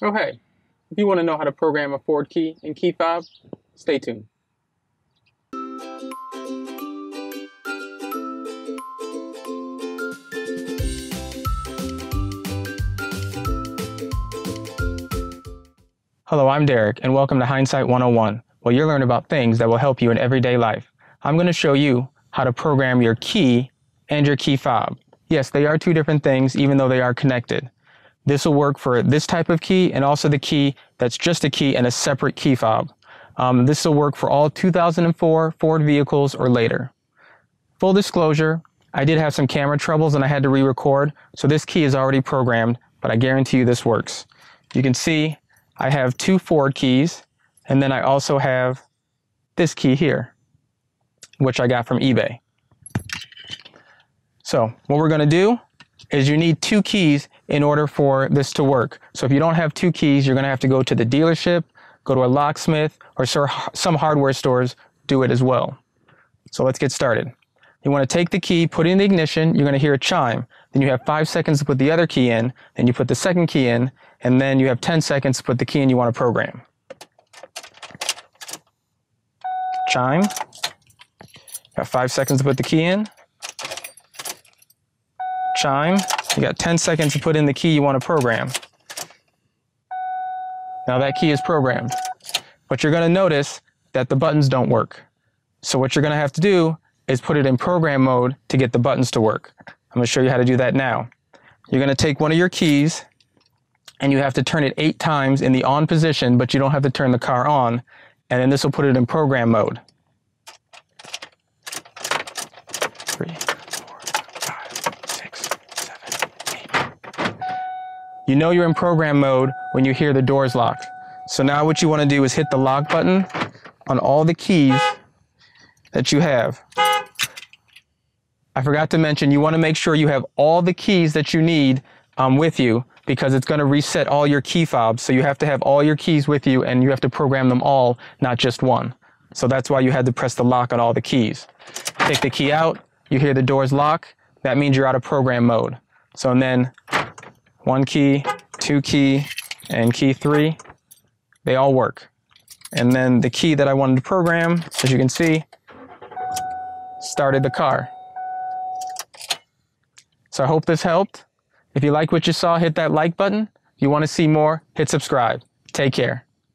Oh hey, if you want to know how to program a Ford key in key fob, stay tuned. Hello, I'm Derek, and welcome to Hindsight 101, where you'll learn about things that will help you in everyday life. I'm going to show you how to program your key and your key fob. Yes, they are two different things, even though they are connected. This will work for this type of key and also the key that's just a key and a separate key fob. Um, this will work for all 2004 Ford vehicles or later. Full disclosure, I did have some camera troubles and I had to re-record, so this key is already programmed, but I guarantee you this works. You can see I have two Ford keys, and then I also have this key here, which I got from eBay. So what we're gonna do is you need two keys in order for this to work. So if you don't have two keys, you're gonna have to go to the dealership, go to a locksmith, or some hardware stores do it as well. So let's get started. You wanna take the key, put it in the ignition, you're gonna hear a chime. Then you have five seconds to put the other key in, then you put the second key in, and then you have 10 seconds to put the key in you want to program. Chime. Got five seconds to put the key in. Chime. You got 10 seconds to put in the key you want to program. Now that key is programmed. But you're going to notice that the buttons don't work. So what you're going to have to do is put it in program mode to get the buttons to work. I'm going to show you how to do that now. You're going to take one of your keys and you have to turn it eight times in the on position, but you don't have to turn the car on. And then this will put it in program mode. Three, four, five, six, seven, eight. You know you're in program mode when you hear the doors lock. So now what you want to do is hit the lock button on all the keys that you have. I forgot to mention, you want to make sure you have all the keys that you need um, with you because it's going to reset all your key fobs. So you have to have all your keys with you and you have to program them all, not just one. So that's why you had to press the lock on all the keys. Take the key out, you hear the doors lock, that means you're out of program mode. So and then one key, two key, and key three, they all work. And then the key that I wanted to program, as you can see, started the car. So I hope this helped. If you like what you saw, hit that like button. If you want to see more, hit subscribe. Take care.